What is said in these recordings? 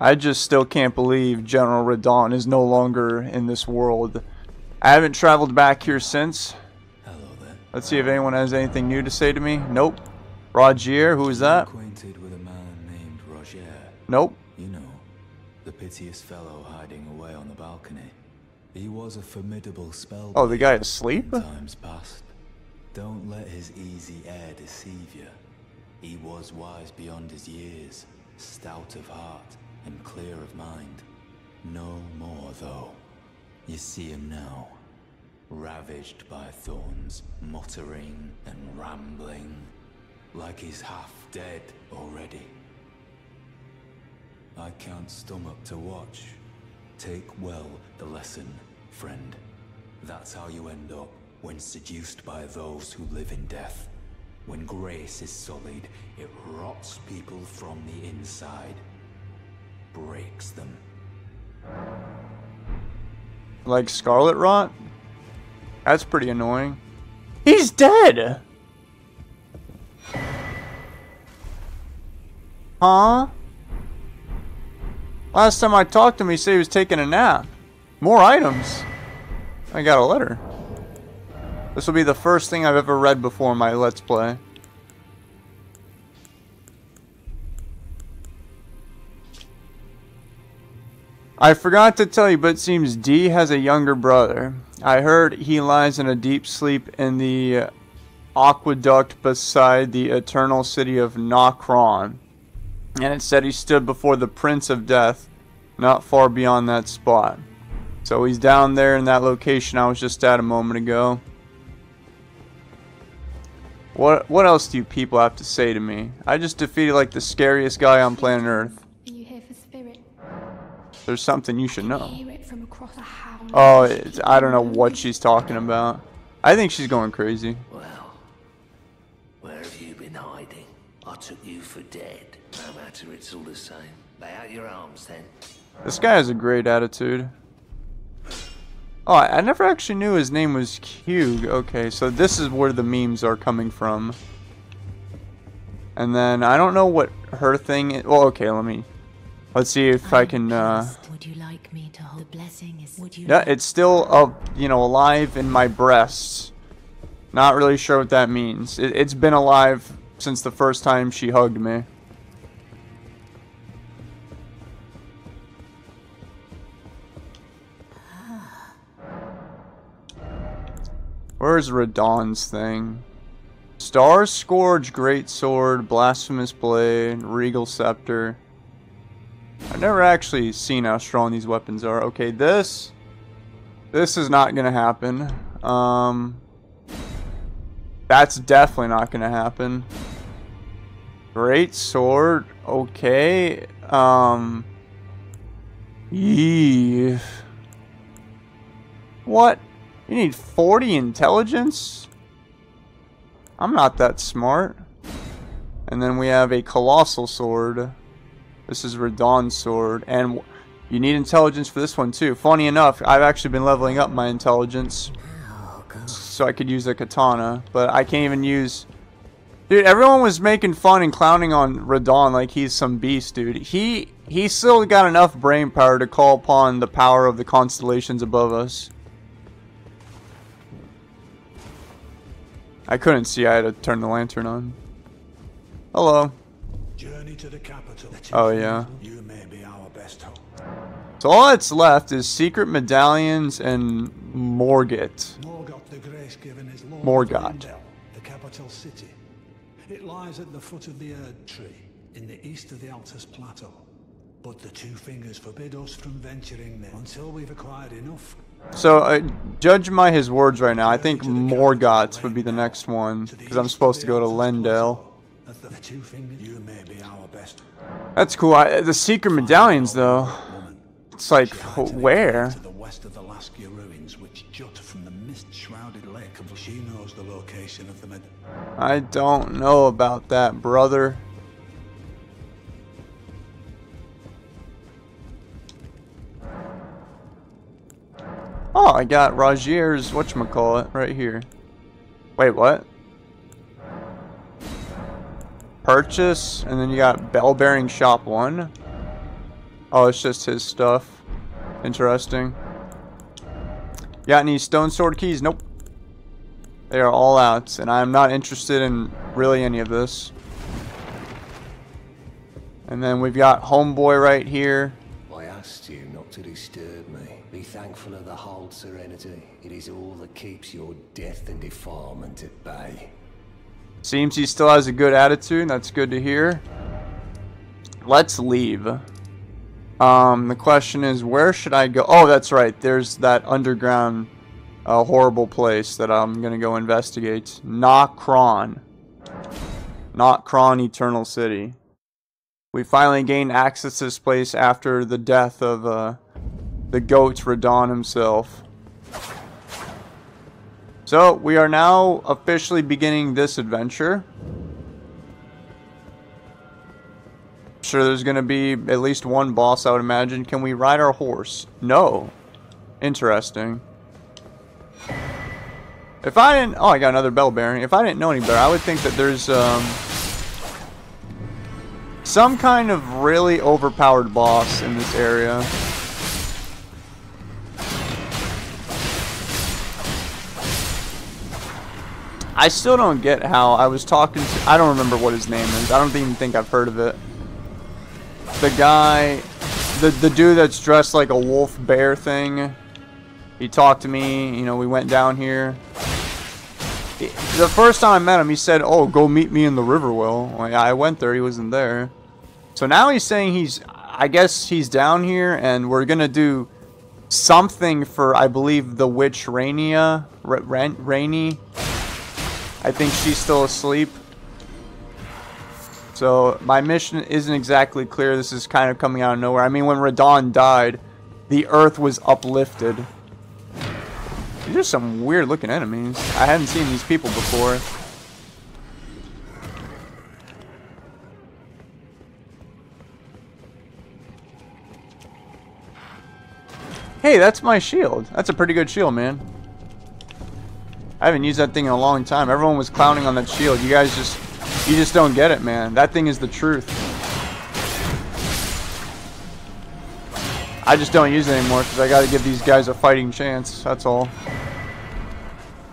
I just still can't believe General Radahn is no longer in this world. I haven't traveled back here since. Hello there. Let's see if anyone has anything new to say to me. Nope. Rogier, who is that? Acquainted with a man named Rogier. Nope. You know, the piteous fellow hiding away on the balcony. He was a formidable spell. Oh, the guy asleep? times past. Don't let his easy air deceive you. He was wise beyond his years, stout of heart, and clear of mind. No more, though. You see him now, ravaged by thorns, muttering and rambling, like he's half dead already. I can't stomach to watch. Take well the lesson, friend. That's how you end up when seduced by those who live in death. When grace is sullied, it rots people from the inside. Breaks them. Like Scarlet Rot? That's pretty annoying. He's dead! Huh? Last time I talked to him, he said he was taking a nap. More items. I got a letter. This will be the first thing I've ever read before my Let's Play. I forgot to tell you, but it seems D has a younger brother. I heard he lies in a deep sleep in the aqueduct beside the eternal city of Nokron. And it said he stood before the Prince of Death, not far beyond that spot. So he's down there in that location I was just at a moment ago. What what else do you people have to say to me? I just defeated like the scariest guy on planet Earth. There's something you should know. Hear it from across a hound. Oh, it's, I don't know what she's talking about. I think she's going crazy. Well, where have you been hiding? I took you for dead. No matter, it's all the same. Lay out your arms then. This guy has a great attitude. Oh, I I never actually knew his name was Hewg. Okay, so this is where the memes are coming from. And then I don't know what her thing is. Well, okay, let me. Let's see if I can. Uh, Would you like me to hold the blessing? Is would you? yeah, it's still uh, you know alive in my breasts. Not really sure what that means. It, it's been alive since the first time she hugged me. Where's Radahn's thing? Star Scourge, Great Sword, Blasphemous Blade, Regal Scepter. I've never actually seen how strong these weapons are. Okay, this... This is not gonna happen. Um... That's definitely not gonna happen. Great Sword, okay. Um... Yee. What? You need 40 intelligence? I'm not that smart. And then we have a Colossal Sword. This is Radahn's sword. And you need intelligence for this one too. Funny enough, I've actually been leveling up my intelligence. So I could use a katana. But I can't even use... Dude, everyone was making fun and clowning on Radon like he's some beast, dude. He he still got enough brain power to call upon the power of the constellations above us. I couldn't see. I had to turn the lantern on. Hello. To the capital. Oh, yeah. You may be our best hope. So all that's left is secret medallions and Morgat. Morgott the Grace given is Lord Morgott. of the capital city. It lies at the foot of the Erd Tree, in the east of the Altus Plateau. But the two fingers forbid us from venturing there until we've acquired enough. So uh, judge by his words right now. I think Morgott would be the next one because I'm supposed to go to Leyndell. Plateau. The two fingers, you may be our best. That's cool. I, the secret medallions though. It's like She hides in a where? To the west of the Laskyar ruins, which jut from the mist-shrouded lake of. She knows the location of the med. I don't know about that, brother. Oh, I got Rogier's whatchamacallit right here. Wait, what? Purchase, and then you got Bell Bearing Shop 1. Oh, it's just his stuff. Interesting. Got any stone sword keys? Nope. They are all out, and I'm not interested in really any of this. And then we've got Homeboy right here. I asked you not to disturb me. Be thankful of the hold serenity. It is all that keeps your death and defilement at bay. Seems he still has a good attitude. That's good to hear. Let's leave. Um, the question is, where should I go? Oh, that's right. There's that underground uh, horrible place that I'm going to go investigate. Nokron. Nokron Eternal City. We finally gained access to this place after the death of uh, the goat Radahn himself. So, we are now officially beginning this adventure. Sure, there's going to be at least one boss, I would imagine. Can we ride our horse? No. Interesting. If I didn't... Oh, I got another bell bearing. If I didn't know any better, I would think that there's... Um, some kind of really overpowered boss in this area. I still don't get how I was talking to... I don't remember what his name is. I don't even think I've heard of it. The guy... The, the dude that's dressed like a wolf bear thing. He talked to me. You know, we went down here. The first time I met him, he said, oh, go meet me in the Riverwell. Well, I went there. He wasn't there. So now he's saying he's... I guess he's down here, and we're going to do something for, I believe, the witch Rainia. Rainy. I think she's still asleep. So my mission isn't exactly clear. This is kind of coming out of nowhere. I mean, when Radahn died, the earth was uplifted. These are some weird looking enemies. I hadn't seen these people before. Hey, that's my shield. That's a pretty good shield, man. I haven't used that thing in a long time. Everyone was clowning on that shield. You guys just, you just don't get it, man. That thing is the truth. I just don't use it anymore because I got to give these guys a fighting chance. That's all.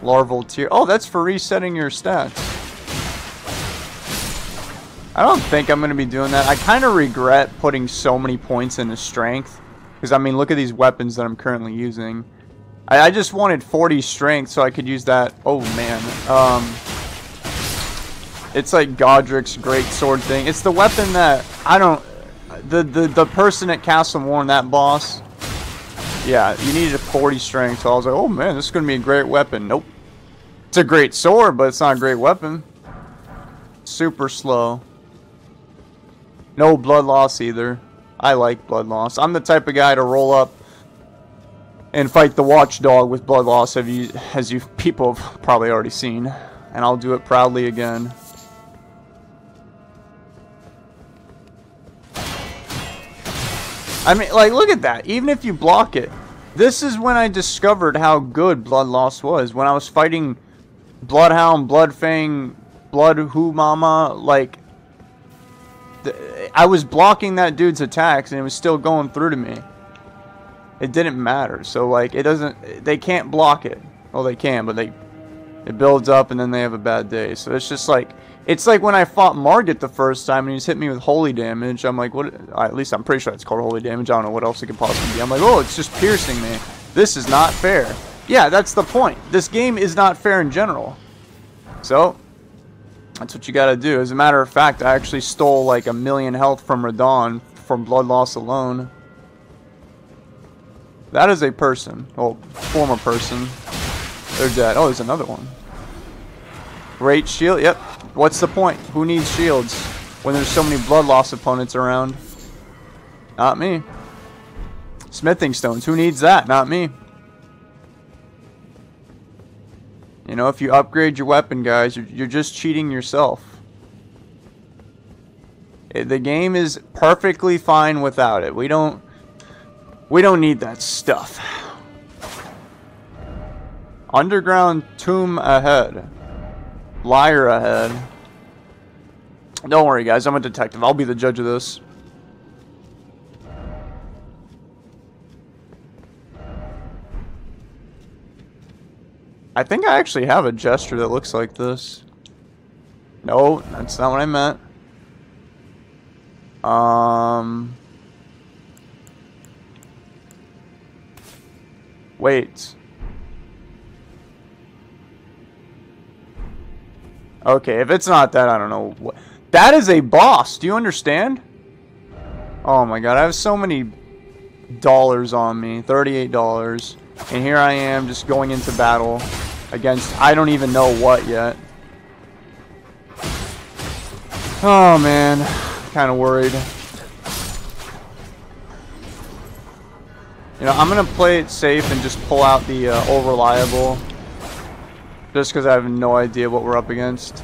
Larval Tear. Oh, that's for resetting your stats. I don't think I'm going to be doing that. I kind of regret putting so many points into strength. Because, I mean, look at these weapons that I'm currently using. I, I just wanted 40 strength so I could use that. Oh, man. Um, it's like Godrick's great sword thing. It's the weapon that I don't. The the the person at Castle Morn, that boss. Yeah, you needed a 40 strength. So I was like, oh man, this is gonna be a great weapon. Nope. It's a great sword, but it's not a great weapon. Super slow. No blood loss either. I like blood loss. I'm the type of guy to roll up and fight the watchdog with blood loss have you, as you people have probably already seen. And I'll do it proudly again. I mean, like, look at that. Even if you block it. This is when I discovered how good Blood Loss was. When I was fighting Bloodhound, Bloodfang, Blood Who Mama, like... I was blocking that dude's attacks and it was still going through to me it didn't matter. So like it doesn't they can't block it. Well they can, but they it builds up and then they have a bad day. So it's just like it's like when I fought Margit the first time and he's hit me with holy damage. I'm like, what? At least I'm pretty sure it's called holy damage. I don't know what else it could possibly be. I'm like, oh, it's just piercing me. This is not fair. Yeah, that's the point. This game is not fair in general. So, that's what you gotta do. As a matter of fact, I actually stole like a million health from Radahn from blood loss alone. That is a person. Well, former person. They're dead. Oh, there's another one. Great shield. Yep. What's the point? Who needs shields when there's so many blood loss opponents around? Not me. Smithing stones. Who needs that? Not me. You know, if you upgrade your weapon, guys, you're, you're just cheating yourself. The game is perfectly fine without it. We don't we don't need that stuff. Underground tomb ahead. Liar ahead. Don't worry, guys. I'm a detective. I'll be the judge of this. I think I actually have a gesture that looks like this. No, that's not what I meant. Um... Wait. Okay, if it's not that, I don't know what. That is a boss. Do you understand? Oh my god, I have so many dollars on me. $38. And here I am just going into battle against I don't even know what yet. Oh man, kind of worried. You know, I'm going to play it safe and just pull out the uh, over reliable. Just because I have no idea what we're up against.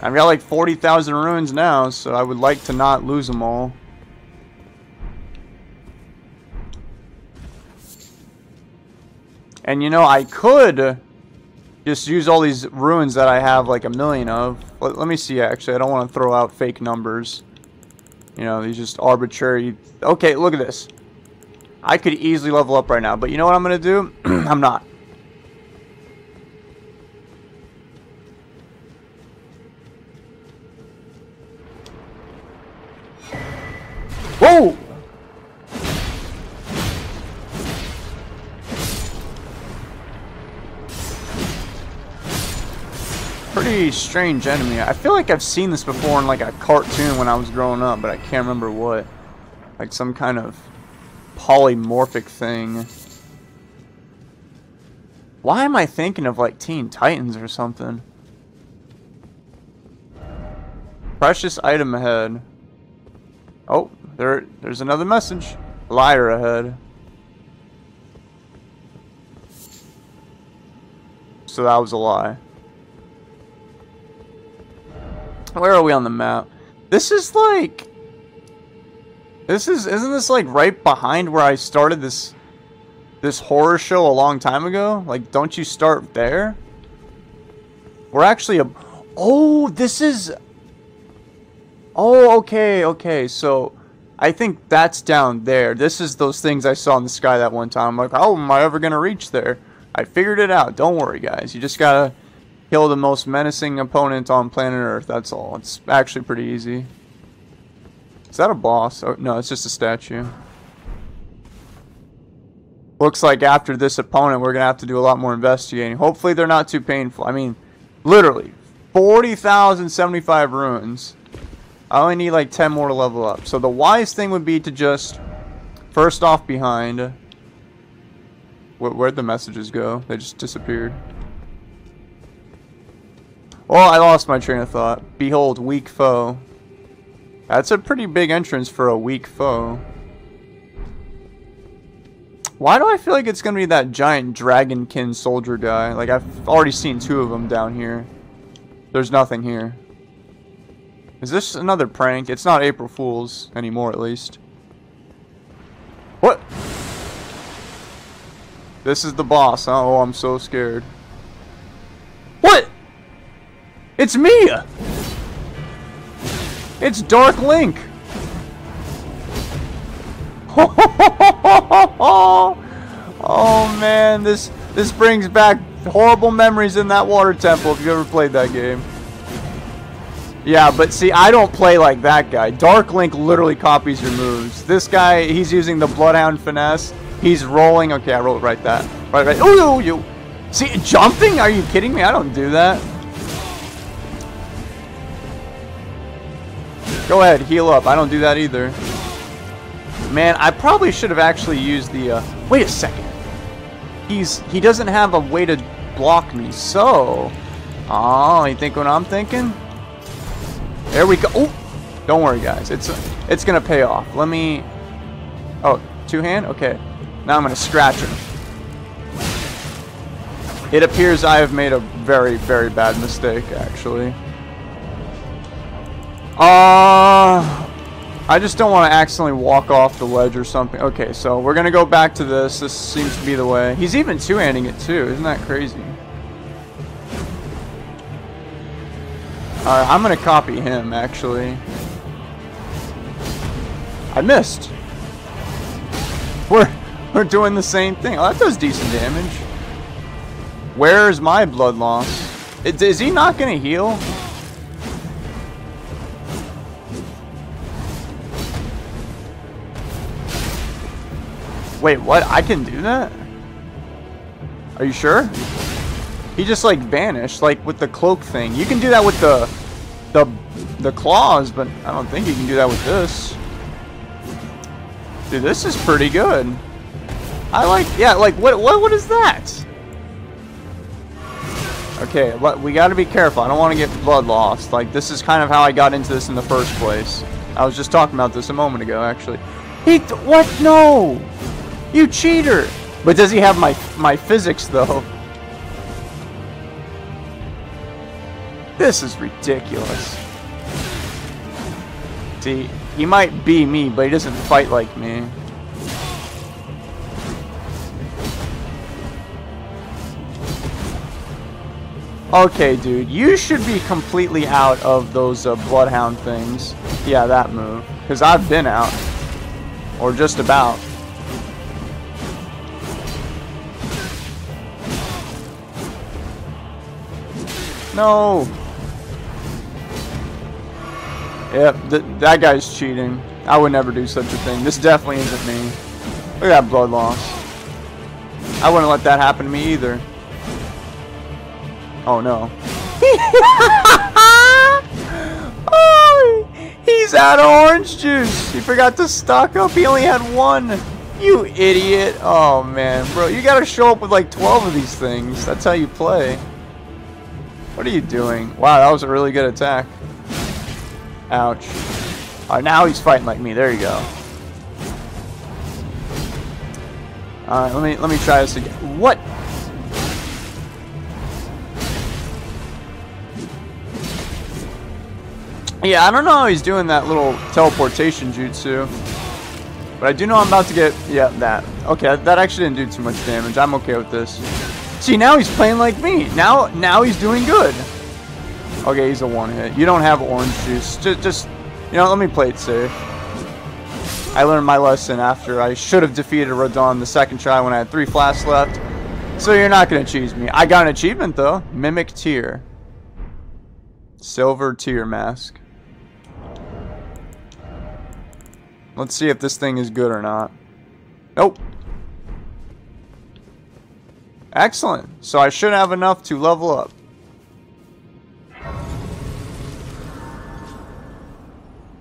I've got like 40,000 runes now, so I would like to not lose them all. And you know, I could just use all these ruins that I have like a million of. Let, let me see actually, I don't want to throw out fake numbers. You know, these just arbitrary... Okay, look at this. I could easily level up right now, but you know what I'm going to do? I'm not. Strange enemy. I feel like I've seen this before in like a cartoon when I was growing up, but I can't remember what. Like some kind of polymorphic thing. Why am I thinking of like Teen Titans or something? Precious item ahead. Oh, there, there's another message. Liar ahead. So that was a lie. Where are we on the map? This is like... This is... Isn't this like right behind where I started this... This horror show a long time ago? Like, don't you start there? We're actually a... Oh, this is... Oh, okay, okay. So, I think that's down there. This is those things I saw in the sky that one time. I'm like, how am I ever going to reach there? I figured it out. Don't worry, guys. You just gotta kill the most menacing opponent on planet Earth. That's all. It's actually pretty easy. Is that a boss? Oh, no, it's just a statue. Looks like after this opponent, we're going to have to do a lot more investigating. Hopefully they're not too painful. I mean, literally, 40,075 runes. I only need like 10 more to level up. So the wise thing would be to just, first off behind, where, where'd the messages go? They just disappeared. Oh, I lost my train of thought. Behold, weak foe. That's a pretty big entrance for a weak foe. Why do I feel like it's going to be that giant dragonkin soldier guy? Like, I've already seen two of them down here. There's nothing here. Is this another prank? It's not April Fool's anymore, at least. What? This is the boss? Oh, I'm so scared. What? It's me! It's Dark Link! oh man, this this brings back horrible memories in that water temple if you ever played that game. Yeah, but see, I don't play like that guy. Dark Link literally copies your moves. This guy, he's using the Bloodhound finesse. He's rolling. Okay, I rolled right that. Right, right. Oh, you. See, jumping? Are you kidding me? I don't do that. Go ahead, heal up. I don't do that either. Man, I probably should have actually used the, uh... Wait a second. He's... He doesn't have a way to block me, so... Oh, you think what I'm thinking? There we go. Oh! Don't worry, guys. It's it's gonna pay off. Let me... Oh, two-hand? Okay. Now I'm gonna scratch him. It appears I have made a very, very bad mistake, actually. Uh, I just don't want to accidentally walk off the ledge or something. Okay, so we're going to go back to this. This seems to be the way. He's even two-handing it too. Isn't that crazy? Alright, I'm going to copy him, actually. I missed. We're, we're doing the same thing. Oh, that does decent damage. Where is my blood loss? Is, is he not gonna heal? Wait, what? I can do that? Are you sure? He just like vanished, like with the cloak thing. You can do that with the the the claws, but I don't think you can do that with this. Dude, this is pretty good. I like, yeah, like what what what is that? Okay, but we got to be careful. I don't want to get blood lost. Like this is kind of how I got into this in the first place. I was just talking about this a moment ago, actually. He what? No, you cheater! But does he have my my physics though? This is ridiculous. See, he might be me, but he doesn't fight like me. Okay, dude, you should be completely out of those uh, Bloodhound things. Yeah, that move. Because I've been out. Or just about. No! Yep, th that guy's cheating. I would never do such a thing. This definitely isn't me. Look at that blood loss. I wouldn't let that happen to me either. Oh no. oh, he's out of orange juice. He forgot to stock up. He only had one. You idiot. Oh man, bro. You gotta show up with like 12 of these things. That's how you play. What are you doing? Wow, that was a really good attack. Ouch. Alright, now he's fighting like me. There you go. Alright, let me let me try this again. What? Yeah, I don't know how he's doing that little teleportation jutsu. But I do know I'm about to get... Yeah, that. Okay, that actually didn't do too much damage. I'm okay with this. See, now he's playing like me. Now now he's doing good. Okay, he's a one hit. You don't have orange juice. Just, just you know, let me play it safe. I learned my lesson after I should have defeated Radahn the second try when I had three flasks left. So you're not going to cheese me. I got an achievement, though. Mimic Tear. Silver Tear Mask. Let's see if this thing is good or not. Nope. Excellent. So I should have enough to level up.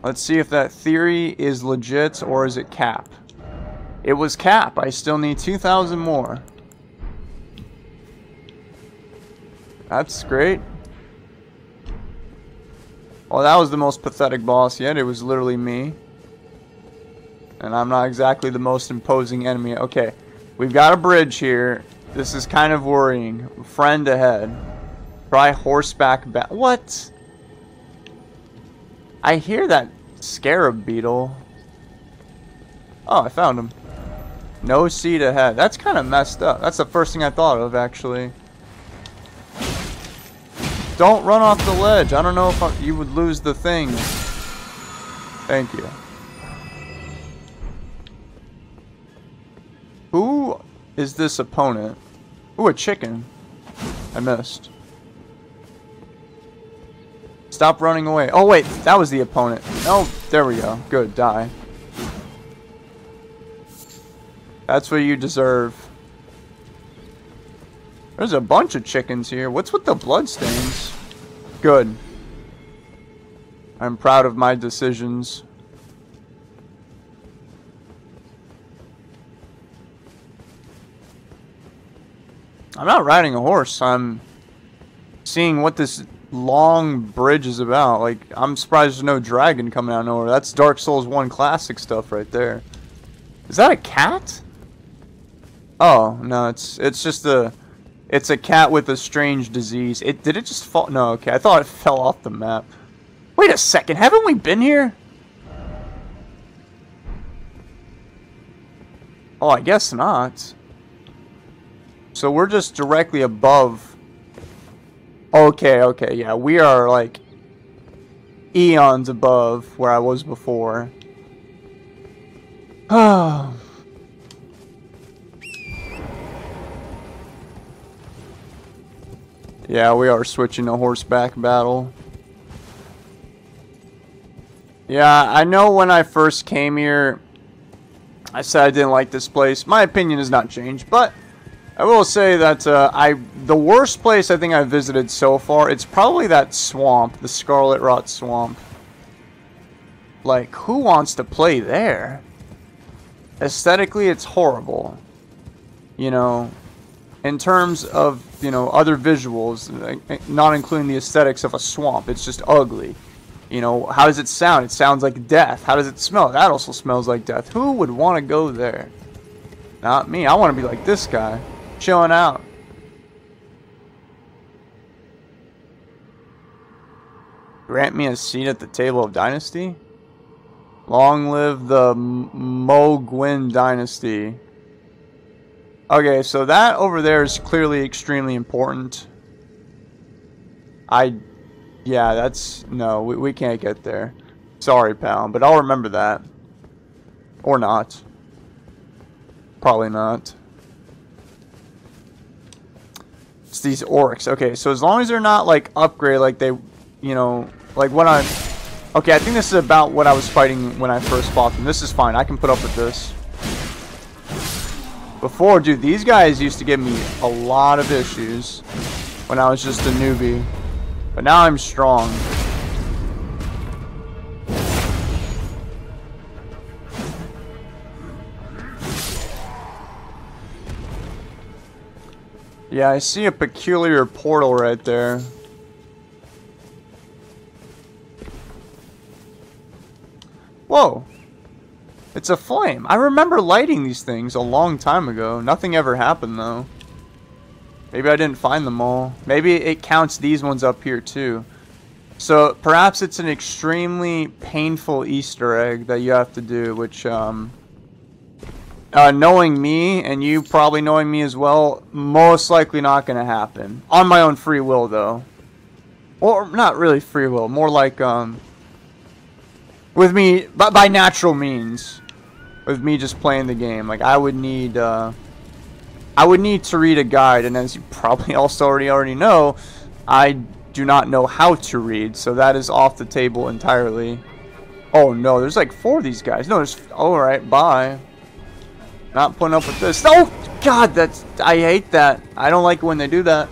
Let's see if that theory is legit or is it cap. It was cap. I still need 2,000 more. That's great. Well, that was the most pathetic boss yet. It was literally me. And I'm not exactly the most imposing enemy. Okay, we've got a bridge here. This is kind of worrying. Friend ahead. Try horseback back. What? I hear that scarab beetle. Oh, I found him. No seat ahead. That's kind of messed up. That's the first thing I thought of, actually. Don't run off the ledge. I don't know if I, you would lose the thing. Thank you. Who is this opponent? Ooh, a chicken. I missed. Stop running away. Oh, wait. That was the opponent. Oh, there we go. Good. Die. That's what you deserve. There's a bunch of chickens here. What's with the bloodstains? Good. I'm proud of my decisions. I'm not riding a horse. I'm seeing what this long bridge is about. Like, I'm surprised there's no dragon coming out of nowhere. That's Dark Souls 1 classic stuff right there. Is that a cat? Oh, no, it's it's just a it's a cat with a strange disease. It did it just fall? No, okay. I thought it fell off the map. Wait a second. Haven't we been here? Oh, I guess not. So we're just directly above. Okay, okay, yeah. We are like eons above where I was before. Oh. Yeah, we are switching to horseback battle. Yeah, I know when I first came here, I said I didn't like this place. My opinion has not changed, but I will say that uh, I the worst place I think I've visited so far, it's probably that swamp, the Scarlet Rot Swamp. Like, who wants to play there? Aesthetically, it's horrible. You know, in terms of, you know, other visuals, not including the aesthetics of a swamp, it's just ugly. You know, how does it sound? It sounds like death. How does it smell? That also smells like death. Who would want to go there? Not me. I want to be like this guy. Chilling out. Grant me a seat at the table of dynasty? Long live the Mohgwyn dynasty. Okay, so that over there is clearly extremely important. I yeah, that's... No, we, we can't get there. Sorry, pal, but I'll remember that. Or not. Probably not. It's these orcs. Okay, so as long as they're not, like, upgrade, like they... You know, like when I... Okay, I think this is about what I was fighting when I first fought them. This is fine. I can put up with this. Before, dude, these guys used to give me a lot of issues when I was just a newbie. But now I'm strong. Yeah, I see a peculiar portal right there. Whoa. It's a flame. I remember lighting these things a long time ago. Nothing ever happened, though. Maybe I didn't find them all. Maybe it counts these ones up here too. So perhaps it's an extremely painful Easter egg that you have to do, which, um, uh, knowing me and you probably knowing me as well, most likely not going to happen. On my own free will, though. Or not really free will, more like, um, with me, but by natural means. With me just playing the game. Like, I would need, uh, I would need to read a guide, and as you probably also already already know, I do not know how to read, so that is off the table entirely. Oh no, there's like four of these guys. No, there's... Alright, bye. Not putting up with this. Oh, God, that's... I hate that. I don't like when they do that.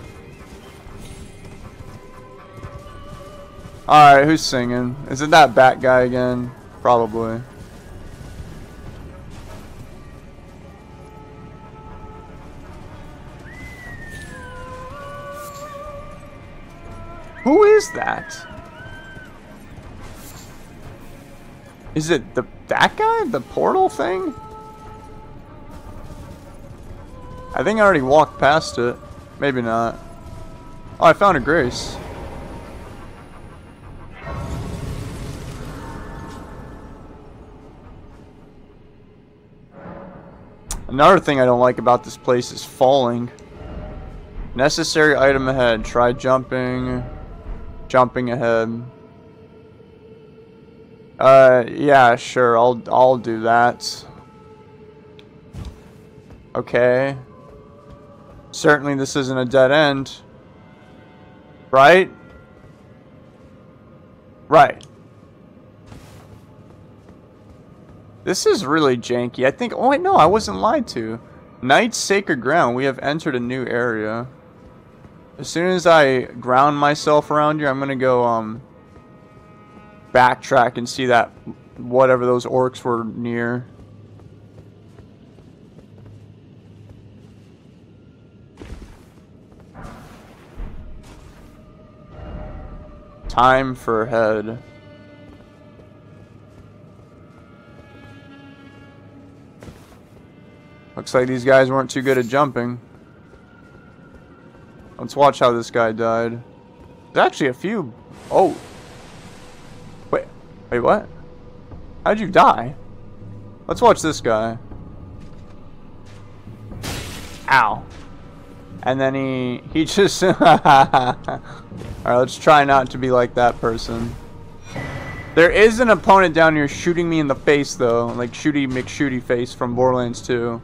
Alright, who's singing? Is it that bat guy again? Probably. Who is that? Is it the that guy? The portal thing? I think I already walked past it. Maybe not. Oh, I found a grace. Another thing I don't like about this place is falling. Necessary item ahead. Try jumping. Jumping ahead. Uh, yeah, sure. I'll I'll do that. Okay. Certainly this isn't a dead end. Right? Right. This is really janky. I think... Oh, wait, no. I wasn't lied to. Night's Sacred Ground. We have entered a new area. As soon as I ground myself around here, I'm going to go um, backtrack and see that whatever those orcs were near. Time for head. Looks like these guys weren't too good at jumping. Let's watch how this guy died. There's actually a few... Oh. Wait. Wait, what? How'd you die? Let's watch this guy. Ow. And then he... He just... Alright, let's try not to be like that person. There is an opponent down here shooting me in the face, though. Like Shooty McShooty face from Borderlands 2.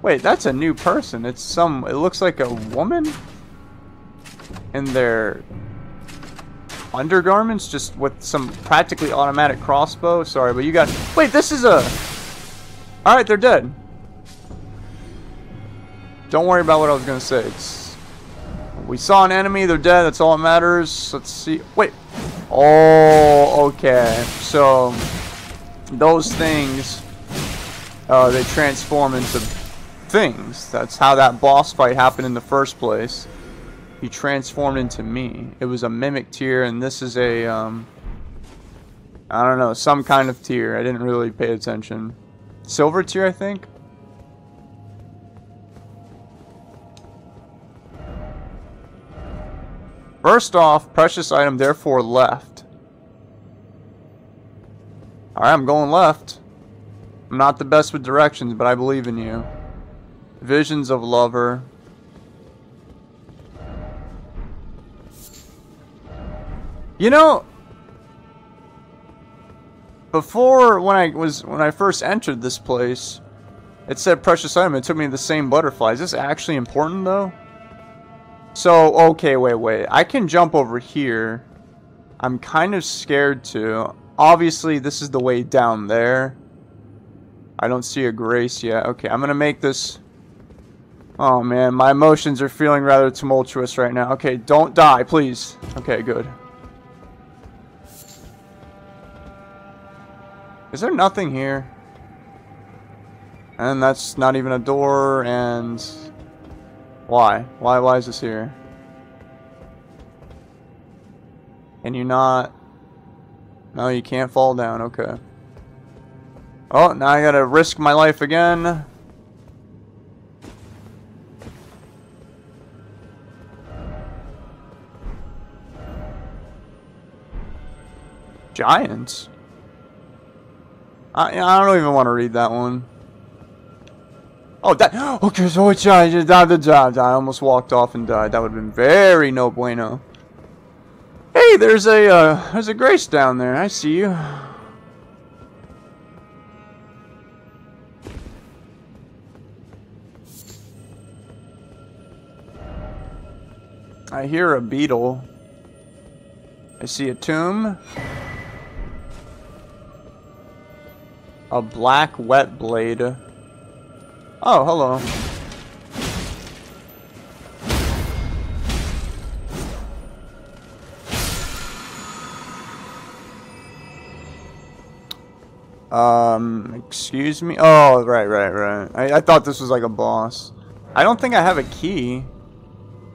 Wait, that's a new person. It's some... It looks like a woman? in their undergarments, just with some practically automatic crossbow. Sorry, but you got. Wait, this is a. All right, they're dead. Don't worry about what I was gonna say. It's... We saw an enemy. They're dead. That's all that matters. Let's see. Wait. Oh, okay. So those things, uh, they transform into things. That's how that boss fight happened in the first place. He transformed into me. It was a mimic tear, and this is a, um, I don't know, some kind of tear. I didn't really pay attention. Silver tear, I think? First off, precious item therefore left. Alright, I'm going left. I'm not the best with directions, but I believe in you. Visions of lover. You know, before when I was when I first entered this place, it said precious item. It took me to the same butterfly. Is this actually important though? So okay, wait, wait. I can jump over here. I'm kind of scared to. Obviously, this is the way down there. I don't see a grace yet. Okay, I'm gonna make this. Oh man, my emotions are feeling rather tumultuous right now. Okay, don't die, please. Okay, good. Is there nothing here? And that's not even a door, and... Why? Why, why is this here? Can you not... No, you can't fall down, okay. Oh, now I gotta risk my life again. Giants? I, I don't even want to read that one. Oh, that. Okay, so it's I just died. I almost walked off and died. That would have been very no bueno. Hey, there's a uh, there's a Grace down there. I see you. I hear a beetle. I see a tomb. A Black Whetblade. Oh, hello. Um, excuse me? Oh, right, right, right. I, I thought this was like a boss. I don't think I have a key.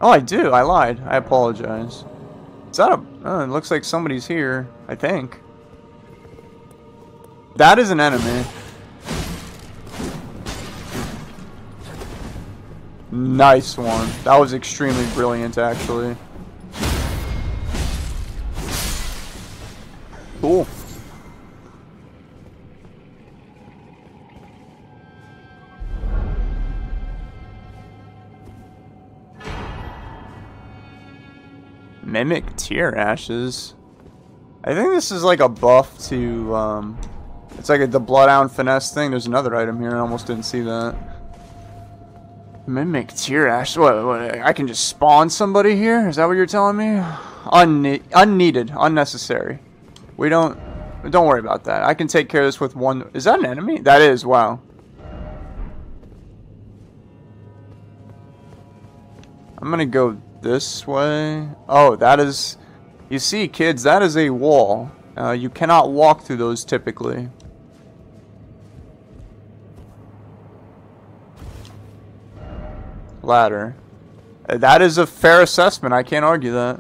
Oh, I do. I lied. I apologize. Is that a... Oh, it looks like somebody's here. I think. That is an enemy. Nice one. That was extremely brilliant, actually. Cool. Mimic tear ashes. I think this is like a buff to, um, it's like a, the Bloodhound Finesse thing. There's another item here. I almost didn't see that. Mimic tear ash. What, what, I can just spawn somebody here? Is that what you're telling me? Unne unneeded. Unnecessary. We don't... Don't worry about that. I can take care of this with one... Is that an enemy? That is. Wow. I'm gonna go this way. Oh, that is... You see, kids, that is a wall. Uh, you cannot walk through those typically. Ladder. Uh, that is a fair assessment. I can't argue that.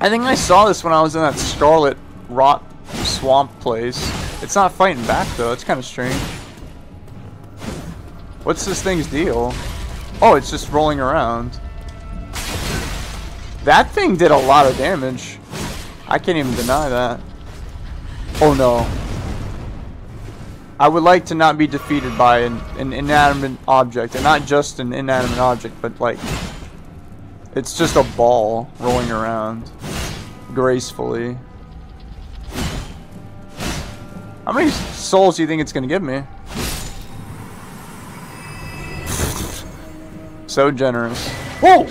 I think I saw this when I was in that Scarlet Rot Swamp place. It's not fighting back, though. It's kind of strange. What's this thing's deal? Oh, it's just rolling around. That thing did a lot of damage. I can't even deny that. Oh no. I would like to not be defeated by an, an inanimate object, and not just an inanimate object, but like, it's just a ball rolling around gracefully. How many souls do you think it's gonna give me? So generous. Whoa!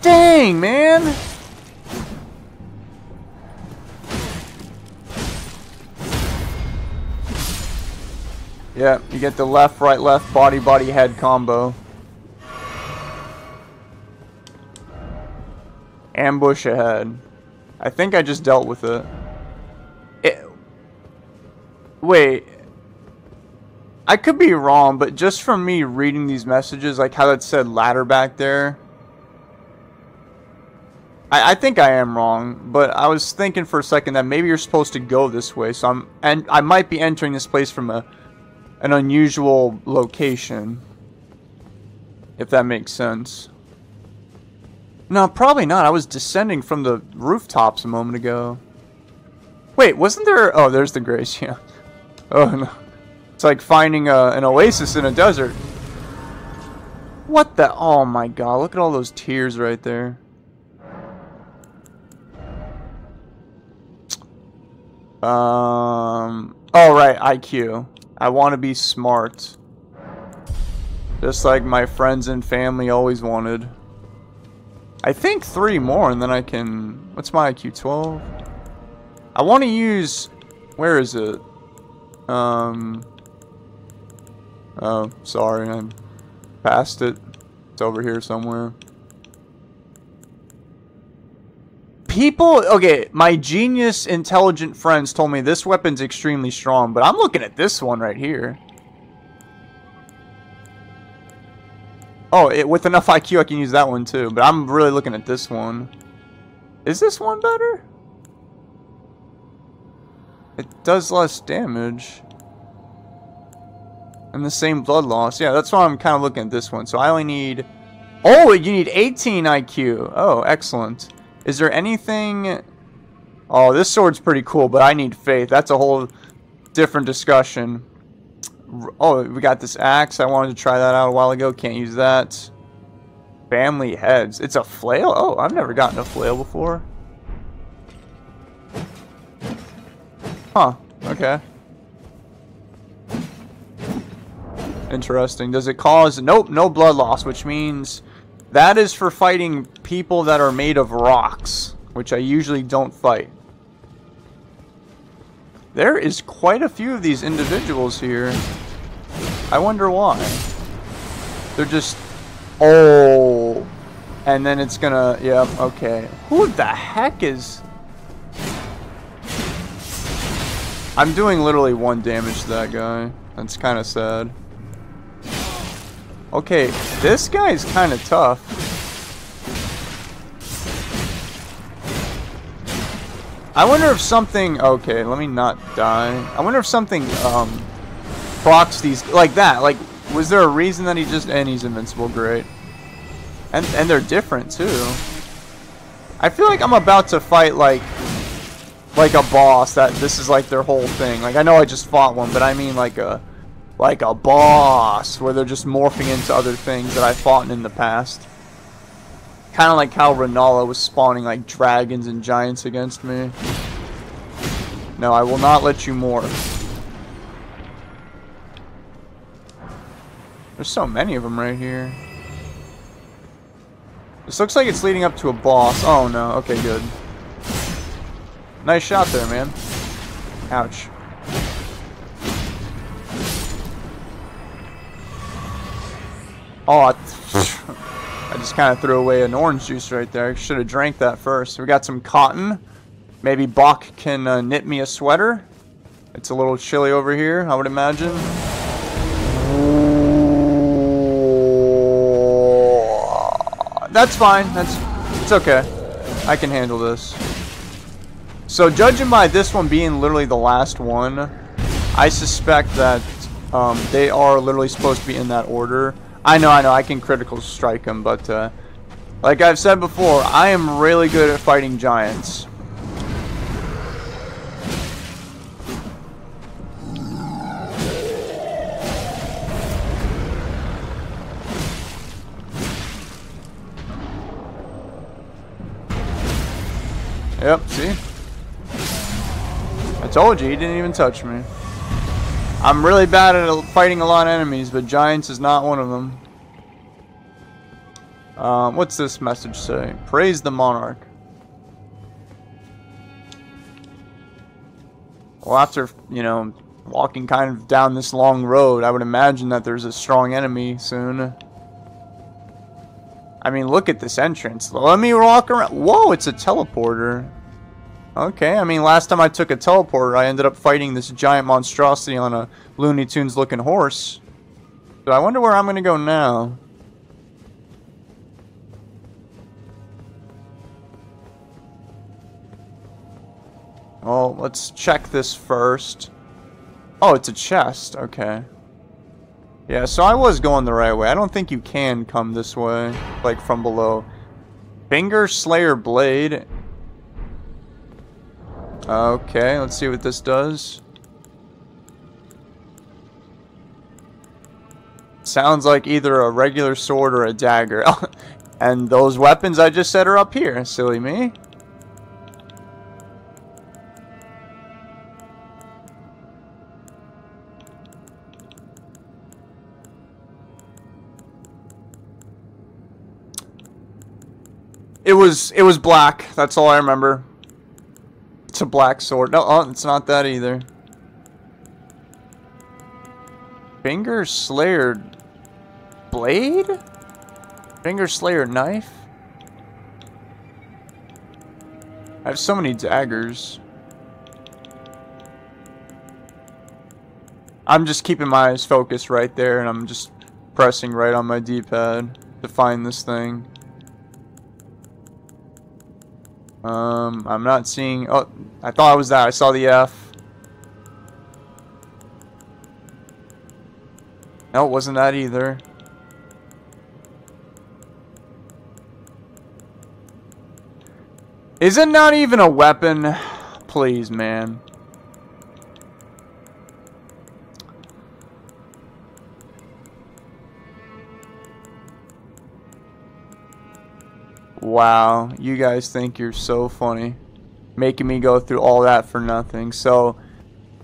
Dang, man! Yeah, you get the left, right, left, body, body, head combo. Ambush ahead. I think I just dealt with it. it. Wait. I could be wrong, but just from me reading these messages, like how it said ladder back there. I, I think I am wrong, but I was thinking for a second that maybe you're supposed to go this way, so I'm and I might be entering this place from a an unusual location. If that makes sense. No, probably not. I was descending from the rooftops a moment ago. Wait, wasn't there... Oh, there's the grace, yeah. Oh, no. It's like finding a, an oasis in a desert. What the... Oh, my God. Look at all those tears right there. Um... Oh, right. IQ. I want to be smart. Just like my friends and family always wanted. I think three more and then I can... What's my IQ? 12? I want to use... Where is it? Um... Oh, sorry. I passed it. It's over here somewhere. People... Okay, my genius, intelligent friends told me this weapon's extremely strong, but I'm looking at this one right here. Oh, it, with enough IQ, I can use that one too. But I'm really looking at this one. Is this one better? It does less damage. And the same blood loss. Yeah, that's why I'm kind of looking at this one. So I only need... Oh, you need 18 IQ. Oh, excellent. Is there anything... Oh, this sword's pretty cool, but I need faith. That's a whole different discussion. Oh, we got this axe. I wanted to try that out a while ago. Can't use that. Family heads. It's a flail? Oh, I've never gotten a flail before. Huh. Okay. Interesting. Does it cause... Nope, no blood loss, which means that is for fighting people that are made of rocks, which I usually don't fight. There is quite a few of these individuals here. I wonder why. They're just... Oh. And then it's gonna... Yeah, okay. Who the heck is... I'm doing literally one damage to that guy. That's kind of sad. Okay, this guy's kind of tough. I wonder if something... Okay, let me not die. I wonder if something um, procs these... Like that. Like, was there a reason that he just... And he's invincible. Great. And, and they're different, too. I feel like I'm about to fight, like... Like a boss that this is like their whole thing. Like, I know I just fought one, but I mean like a... Like a boss, where they're just morphing into other things that I've fought in the past. Kind of like how Renala was spawning like dragons and giants against me. No, I will not let you morph. There's so many of them right here. This looks like it's leading up to a boss. Oh no, okay, good. Nice shot there, man. Ouch. Oh, I just kind of threw away an orange juice right there. Should have drank that first. We got some cotton. Maybe Boc can uh, knit me a sweater. It's a little chilly over here, I would imagine. That's fine. That's it's okay. I can handle this. So judging by this one being literally the last one, I suspect that um, they are literally supposed to be in that order. I know, I know, I can critical strike him, but uh, like I've said before, I am really good at fighting giants. Yep, see? I told you, he didn't even touch me. I'm really bad at fighting a lot of enemies, but giants is not one of them. Um, what's this message say? Praise the monarch. Well, after, you know, walking kind of down this long road, I would imagine that there's a strong enemy soon. I mean, look at this entrance. Let me walk around. Whoa, it's a teleporter. Okay, I mean, last time I took a teleporter, I ended up fighting this giant monstrosity on a Looney Tunes looking horse. So I wonder where I'm going to go now. Well, let's check this first. Oh, it's a chest. Okay. Yeah, so I was going the right way. I don't think you can come this way, like from below. Finger Slayer Blade. Okay, let's see what this does. Sounds like either a regular sword or a dagger. and those weapons I just said are up here. Silly me. It was it was black. That's all I remember. It's a black sword. No, oh, it's not that either. Finger Slayer blade? Finger Slayer knife? I have so many daggers. I'm just keeping my eyes focused right there and I'm just pressing right on my D-pad to find this thing. Um, I'm not seeing... Oh, I thought it was that. I saw the F. No, it wasn't that either. Is it not even a weapon? Please, man. Wow, you guys think you're so funny. Making me go through all that for nothing. So,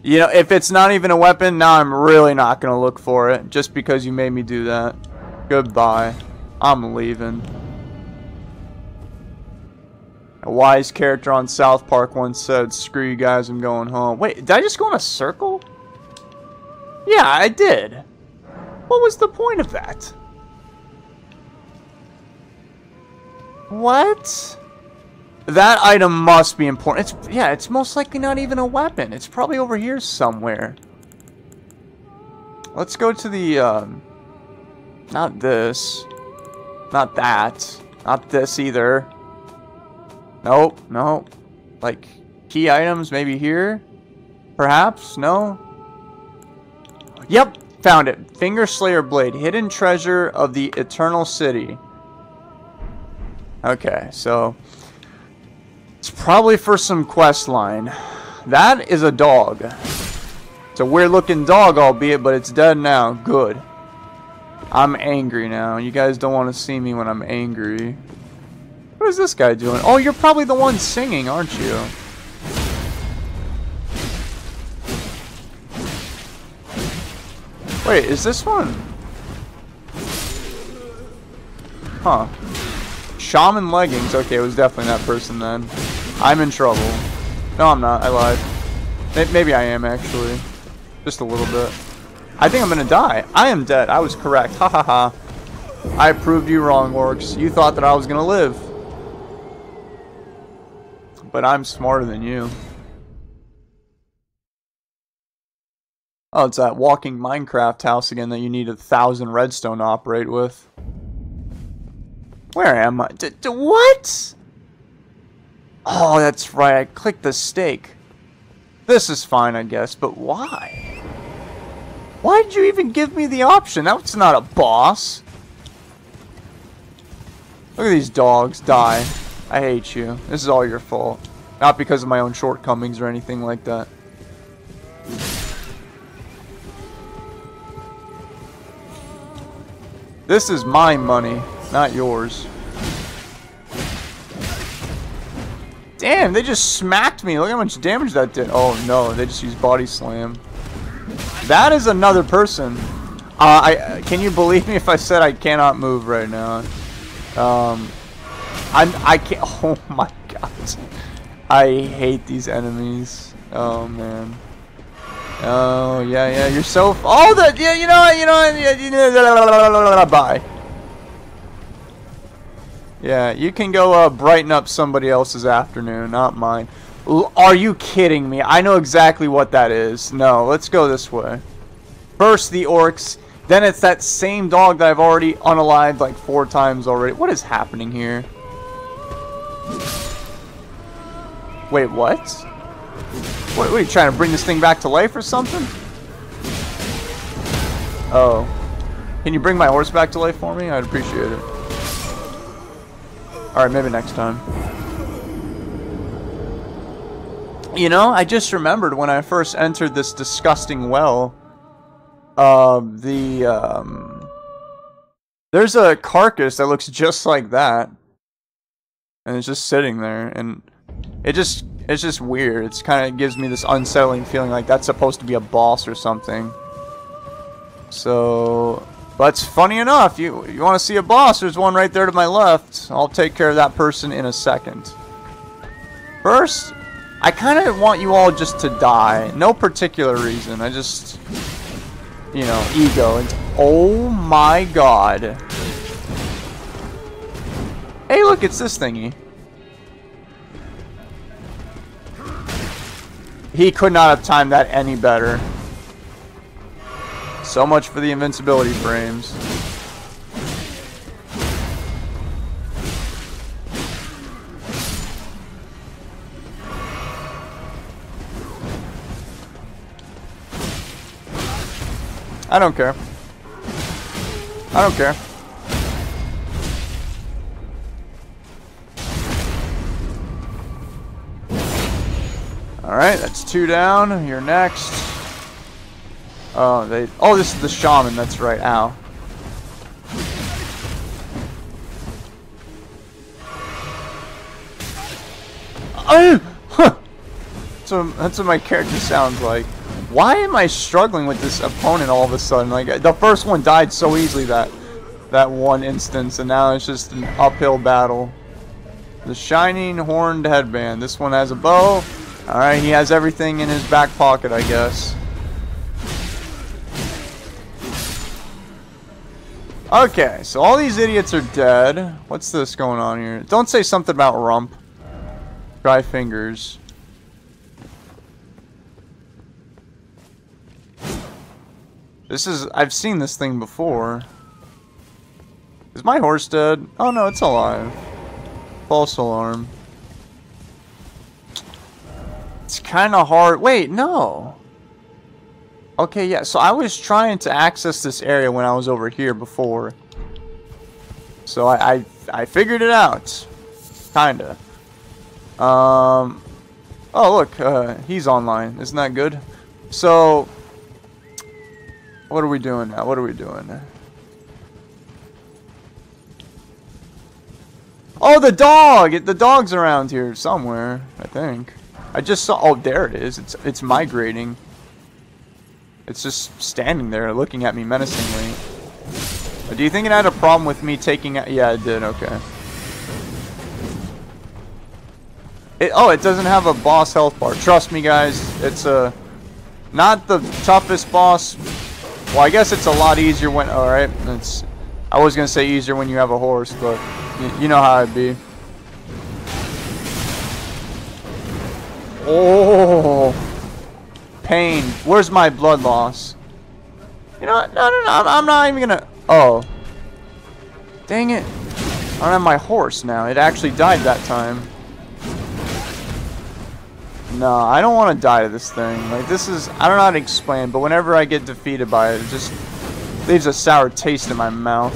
you know, if it's not even a weapon, now I'm really not going to look for it. Just because you made me do that. Goodbye. I'm leaving. A wise character on South Park once said, screw you guys, I'm going home. Wait, did I just go in a circle? Yeah, I did. What was the point of that? What? That item must be important. It's yeah, it's most likely not even a weapon. It's probably over here somewhere. Let's go to the um not this. Not that. Not this either. Nope, no. Like key items maybe here? Perhaps? No. Yep, found it. Finger Slayer Blade, hidden treasure of the Eternal City. Okay, so it's probably for some quest line. That is a dog. It's a weird looking dog, albeit, but it's dead now. Good. I'm angry now. You guys don't want to see me when I'm angry. What is this guy doing? Oh, you're probably the one singing, aren't you? Wait, is this one? Huh. Shaman leggings. Okay, it was definitely that person then. I'm in trouble. No, I'm not. I lied. Maybe I am, actually. Just a little bit. I think I'm gonna die. I am dead. I was correct. Ha ha ha. I proved you wrong, Orcs. You thought that I was gonna live. But I'm smarter than you. Oh, it's that walking Minecraft house again that you need a thousand redstone to operate with. Where am I? D, d what? Oh, that's right. I clicked the stake. This is fine, I guess, but why? Why did you even give me the option? That's not a boss. Look at these dogs die. I hate you. This is all your fault. Not because of my own shortcomings or anything like that. This is my money. Not yours. Damn, they just smacked me. Look how much damage that did. Oh no, they just used body slam. That is another person. Uh, I Can you believe me if I said I cannot move right now? Um, I'm, I can't, oh my god. I hate these enemies. Oh man. Oh, yeah, yeah, you're so, oh, that, yeah, you know you know you know, bye. Yeah, you can go uh, brighten up somebody else's afternoon, not mine. L are you kidding me? I know exactly what that is. No, let's go this way. First the orcs, then it's that same dog that I've already unalived like four times already. What is happening here? Wait, what? What, what, are you trying to bring this thing back to life or something? Oh. Can you bring my horse back to life for me? I'd appreciate it. Alright, maybe next time. You know, I just remembered when I first entered this disgusting well, uh, the, um, there's a carcass that looks just like that. And it's just sitting there, and it just, it's just weird. It's kind of gives me this unsettling feeling like that's supposed to be a boss or something. So, but funny enough, you, you want to see a boss, there's one right there to my left. I'll take care of that person in a second. First, I kind of want you all just to die. No particular reason. I just, you know, ego. And, oh my god. Hey, look, it's this thingy. He could not have timed that any better. So much for the invincibility frames. I don't care. I don't care. Alright, that's two down. You're next. Oh, they. Oh, this is the shaman. That's right. Ow. Oh! Huh. So that's what my character sounds like. Why am I struggling with this opponent all of a sudden? Like the first one died so easily that that one instance, and now it's just an uphill battle. The shining horned headband. This one has a bow. All right, he has everything in his back pocket, I guess. Okay, so all these idiots are dead. What's this going on here? Don't say something about rump. Dry fingers. This is, I've seen this thing before. Is my horse dead? Oh no, it's alive. False alarm. It's kind of hard. Wait, no. Okay, yeah, so I was trying to access this area when I was over here before. So I, I, I figured it out. Kinda. Um, oh look, uh, he's online. Isn't that good? So, what are we doing now? What are we doing? Oh, the dog! The dog's around here somewhere, I think. I just saw... Oh, there it is. It's, it's migrating. It's just standing there looking at me menacingly. Do you think it had a problem with me taking... It? Yeah, it did. Okay. It, oh, it doesn't have a boss health bar. Trust me, guys. It's a... Not the toughest boss, well, I guess it's a lot easier when... Alright, it's... I was going to say easier when you have a horse, but you know how it'd be. Oh! Pain. Where's my blood loss? You know what? No, no, no. I'm, I'm not even to... Oh. Dang it. I don't have my horse now. It actually died that time. No, I don't want to die to this thing. Like, this is... I don't know how to explain, but whenever I get defeated by it, it just leaves a sour taste in my mouth.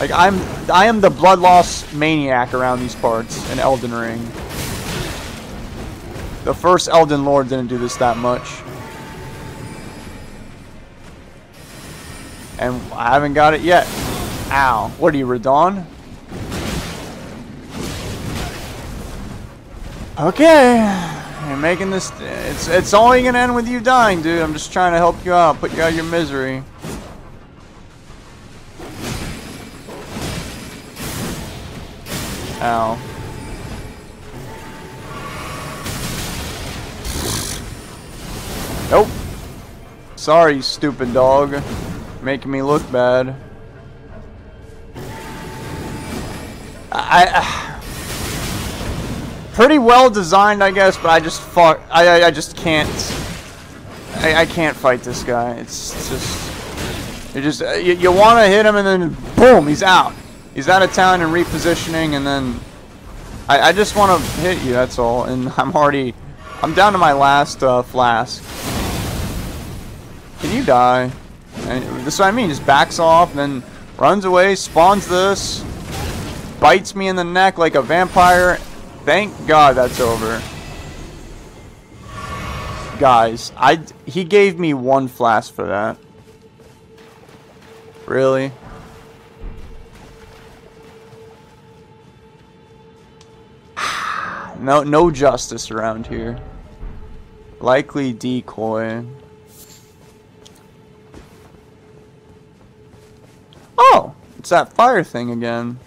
Like, I'm... I am the blood loss maniac around these parts in Elden Ring. The first Elden Lord didn't do this that much. And I haven't got it yet. Ow. What are you, Radahn? Okay, you're making this. It's it's only gonna end with you dying, dude. I'm just trying to help you out, put you out of your misery. Ow. Nope. Sorry, stupid dog. Making me look bad. I, pretty well designed, I guess, but I just fuck. I, I, I just can't. I, I can't fight this guy. It's just you just you, you want to hit him and then boom, he's out. He's out of town and repositioning, and then I, I just want to hit you. That's all. And I'm already I'm down to my last uh, flask. Can you die? And this is what I mean. Just backs off, then runs away, spawns this, bites me in the neck like a vampire. Thank God that's over. Guys, I he gave me one flask for that. Really? no, no justice around here. Likely decoy. Oh, it's that fire thing again.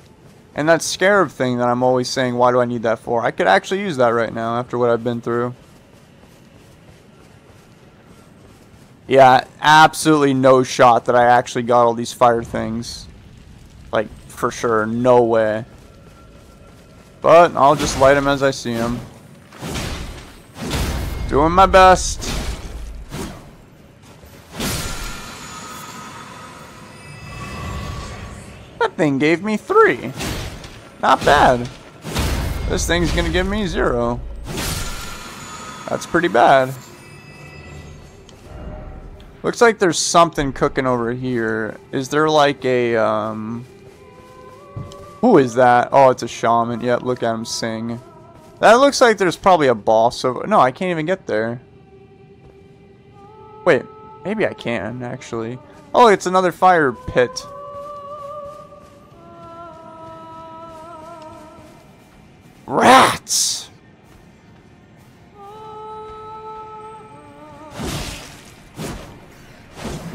And that scarab thing that I'm always saying, why do I need that for? I could actually use that right now after what I've been through. Yeah, absolutely no shot that I actually got all these fire things. Like, for sure, no way. But, I'll just light them as I see them. Doing my best. Thing gave me three. Not bad. This thing's gonna give me zero. That's pretty bad. Looks like there's something cooking over here. Is there like a, um... Who is that? Oh, it's a shaman. Yep, look at him sing. That looks like there's probably a boss over... No, I can't even get there. Wait, maybe I can, actually. Oh, it's another fire pit. Rats!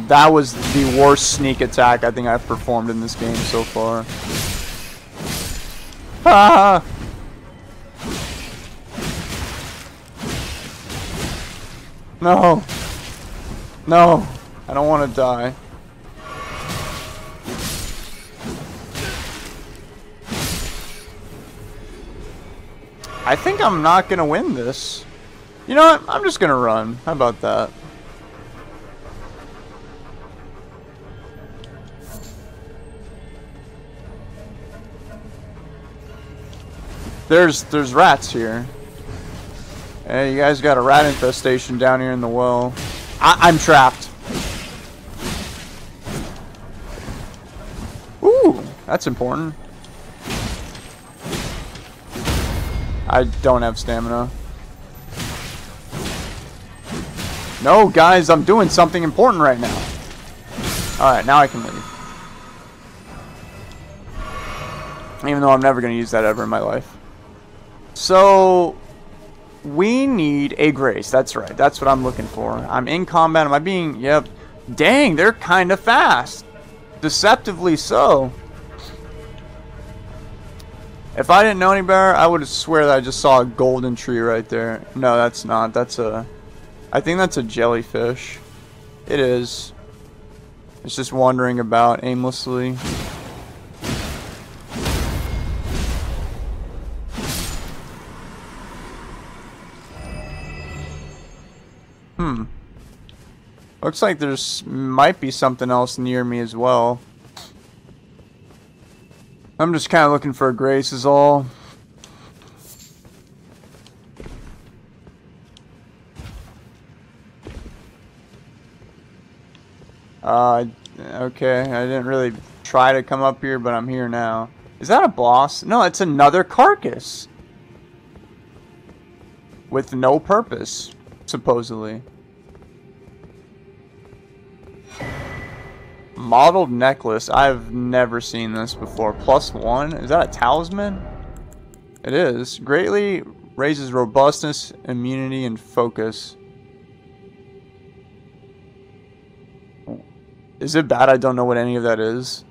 That was the worst sneak attack I think I've performed in this game so far. Ah! No! No! I don't want to die. I think I'm not going to win this. You know what? I'm just going to run. How about that? There's there's rats here. Hey, you guys got a rat infestation down here in the well. I I'm trapped. Ooh, that's important. I don't have stamina. No, guys, I'm doing something important right now. Alright, now I can leave. Even though I'm never going to use that ever in my life. So, we need a grace. That's right. That's what I'm looking for. I'm in combat. Am I being... Yep. Dang, they're kind of fast. Deceptively so. If I didn't know any better, I would swear that I just saw a golden tree right there. No, that's not. That's a... I think that's a jellyfish. It is. It's just wandering about aimlessly. Hmm. Looks like there's might be something else near me as well. I'm just kind of looking for a grace is all. Uh, okay, I didn't really try to come up here, but I'm here now. Is that a boss? No, it's another carcass. With no purpose, supposedly. Mottled necklace. I've never seen this before. Plus one. Is that a talisman? It is. Greatly raises robustness, immunity, and focus. Is it bad I don't know what any of that is?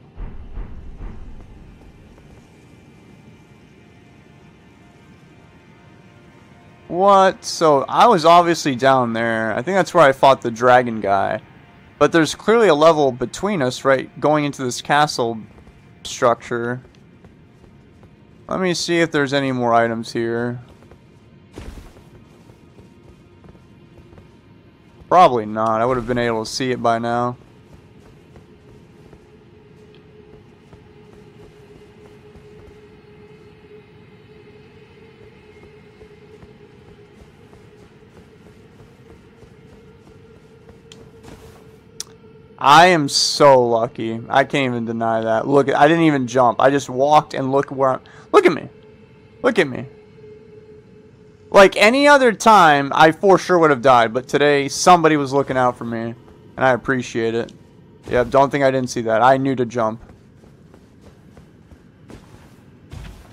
What? So I was obviously down there. I think that's where I fought the dragon guy. But there's clearly a level between us, right? Going into this castle structure. Let me see if there's any more items here. Probably not. I would have been able to see it by now. I am so lucky. I can't even deny that. Look, I didn't even jump. I just walked and look where I'm... Look at me. Look at me. Like any other time, I for sure would have died. But today, somebody was looking out for me. And I appreciate it. Yeah, don't think I didn't see that. I knew to jump.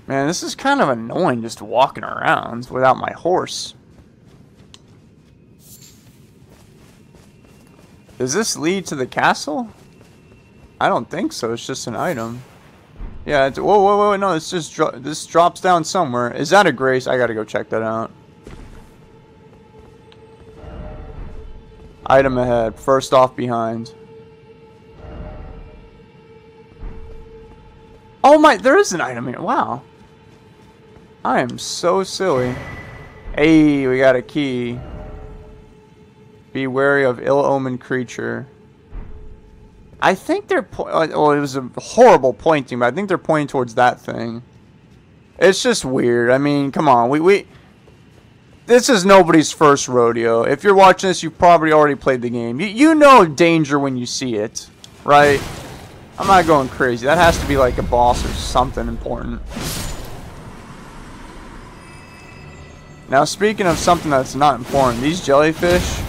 Man, this is kind of annoying just walking around without my horse. Does this lead to the castle? I don't think so. It's just an item. Yeah. It's, whoa, whoa, whoa! No, this just dro this drops down somewhere. Is that a grace? I gotta go check that out. Item ahead. First off behind. Oh my! There is an item here. Wow. I am so silly. Hey, we got a key. Be wary of ill-omened creature. I think they're oh, it was a horrible pointing, but I think they're pointing towards that thing. It's just weird. I mean, come on, we we. This is nobody's first rodeo. If you're watching this, you've probably already played the game. You you know danger when you see it, right? I'm not going crazy. That has to be like a boss or something important. Now, speaking of something that's not important, these jellyfish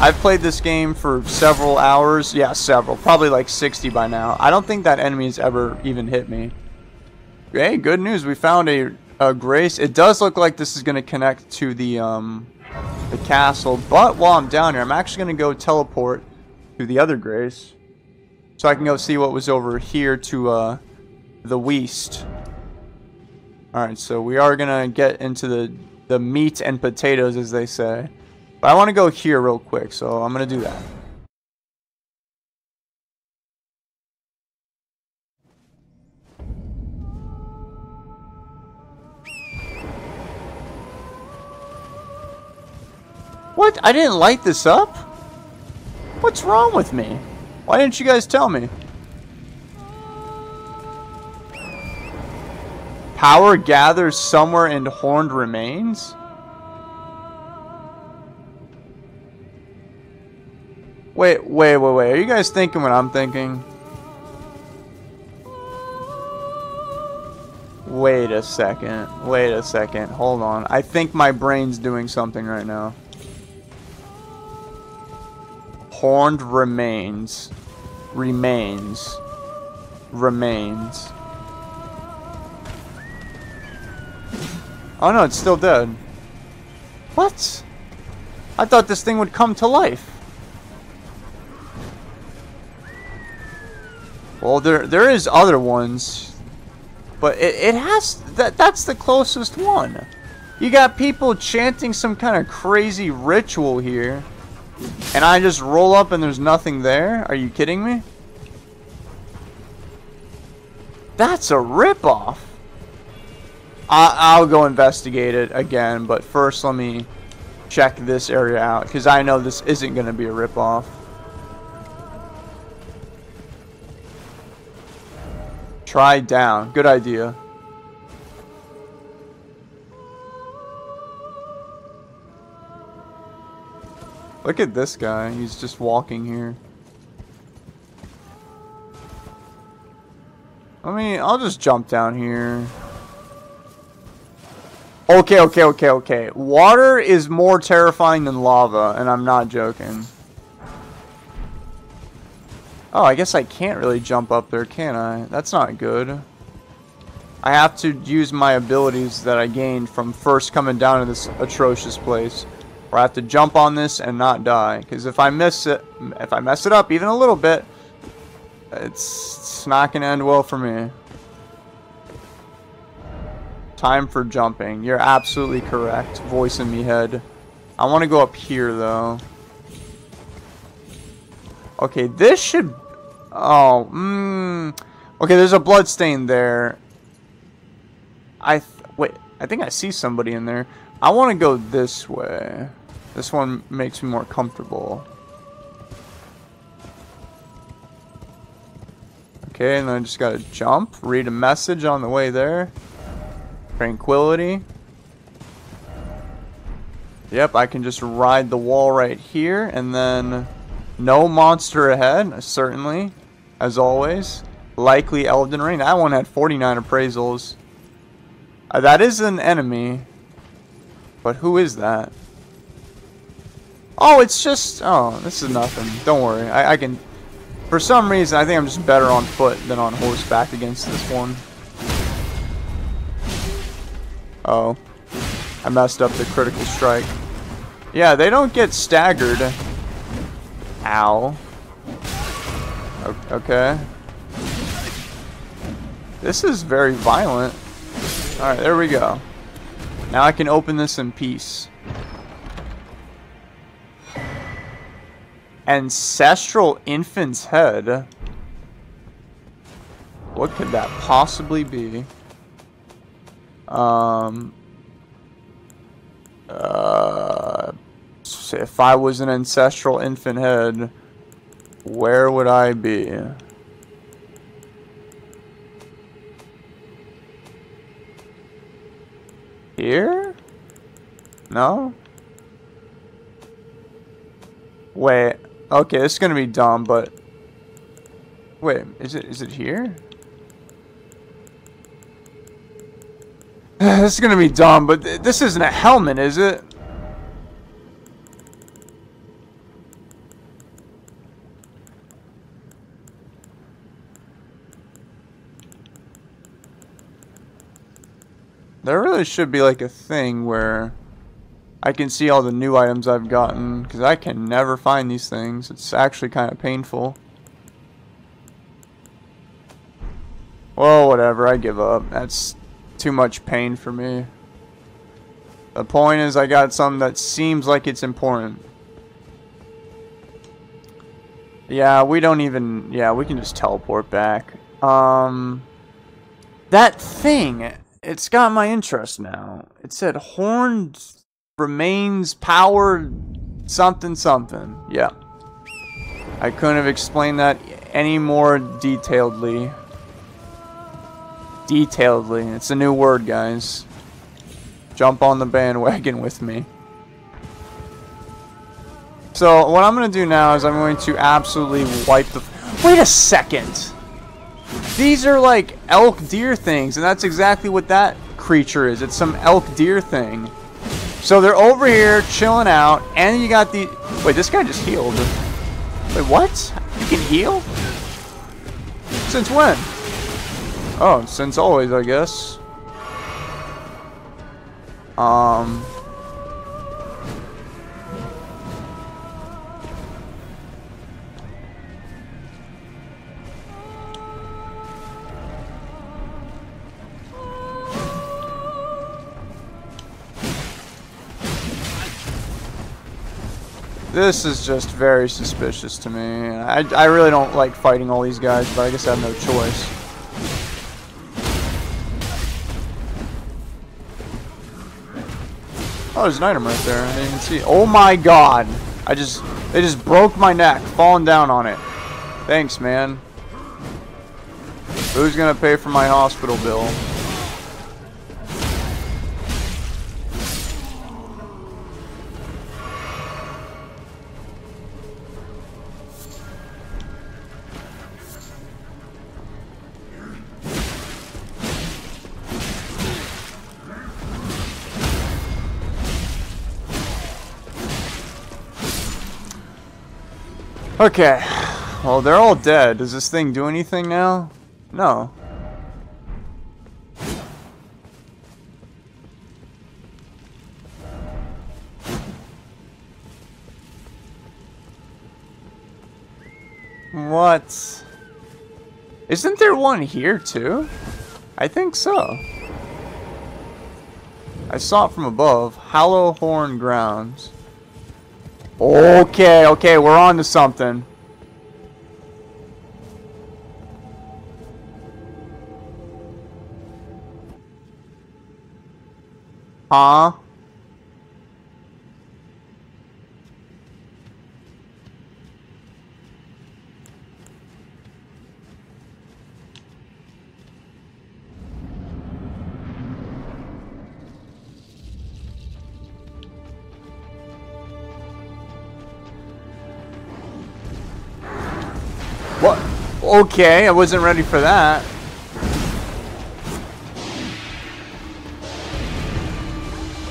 I've played this game for several hours. Yeah, several. Probably like 60 by now. I don't think that enemy has ever even hit me. Hey, good news. We found a, a Grace. It does look like this is going to connect to the, um, the castle. But while I'm down here, I'm actually going to go teleport to the other Grace. So I can go see what was over here to uh, the west. Alright, so we are going to get into the, the meat and potatoes, as they say. But I want to go here real quick, so I'm going to do that. What? I didn't light this up? What's wrong with me? Why didn't you guys tell me? Power gathers somewhere in horned remains? Wait, wait, wait, wait. Are you guys thinking what I'm thinking? Wait a second. Wait a second. Hold on. I think my brain's doing something right now. Horned remains. Remains. Remains. Oh no, it's still dead. What? I thought this thing would come to life. Well, there there is other ones, but it, it has that that's the closest one. You got people chanting some kind of crazy ritual here, and I just roll up and there's nothing there. Are you kidding me? That's a ripoff. I I'll go investigate it again, but first let me check this area out because I know this isn't going to be a ripoff. Try down. Good idea. Look at this guy. He's just walking here. I mean, I'll just jump down here. Okay, okay, okay, okay. Water is more terrifying than lava, and I'm not joking. Oh, I guess I can't really jump up there, can I? That's not good. I have to use my abilities that I gained from first coming down to this atrocious place. Where I have to jump on this and not die. Because if I miss it, if I mess it up even a little bit, it's, it's not going to end well for me. Time for jumping. You're absolutely correct. Voice in me head. I want to go up here, though. Okay, this should... Oh, mmm... Okay, there's a blood stain there. I... Wait, I think I see somebody in there. I want to go this way. This one makes me more comfortable. Okay, and then I just gotta jump, read a message on the way there. Tranquility. Yep, I can just ride the wall right here, and then no monster ahead, certainly, as always. Likely Elden Ring. That one had 49 appraisals. Uh, that is an enemy. But who is that? Oh, it's just... Oh, this is nothing. Don't worry. I, I can for some reason, I think I'm just better on foot than on horseback against this one. Oh. I messed up the critical strike. Yeah, they don't get staggered. Ow. Okay. This is very violent. Alright, there we go. Now I can open this in peace. Ancestral infant's head. What could that possibly be? Um. Uh, if I was an ancestral infant head, where would I be? Here? No? Wait. Okay, this is gonna be dumb, but wait, is it is it here? this is gonna be dumb, but th this isn't a helmet, is it? There really should be like a thing where I can see all the new items I've gotten, because I can never find these things. It's actually kind of painful. Well, whatever, I give up. That's too much pain for me. The point is I got something that seems like it's important. Yeah, we don't even... Yeah, we can just teleport back. Um... That thing, it's got my interest now. It said horned remains powered something something. Yeah. I couldn't have explained that any more detailedly. Detailedly. It's a new word, guys. Jump on the bandwagon with me. So, what I'm going to do now is I'm going to absolutely wipe the... Wait a second! These are like elk deer things, and that's exactly what that creature is. It's some elk deer thing. So they're over here chilling out, and you got the... Wait, this guy just healed. Wait, what? You can heal? Since when? Oh, since always, I guess. Um... This is just very suspicious to me. I, I really don't like fighting all these guys, but I guess I have no choice. Oh, there's an item right there. I didn't even see. Oh my god! I just, they just broke my neck, falling down on it. Thanks, man. Who's gonna pay for my hospital bill? Okay. Well, they're all dead. Does this thing do anything now? No. What? Isn't there one here too? I think so. I saw it from above. Hallowhorn Grounds. Okay, okay, we're on to something. Huh? Okay, I wasn't ready for that.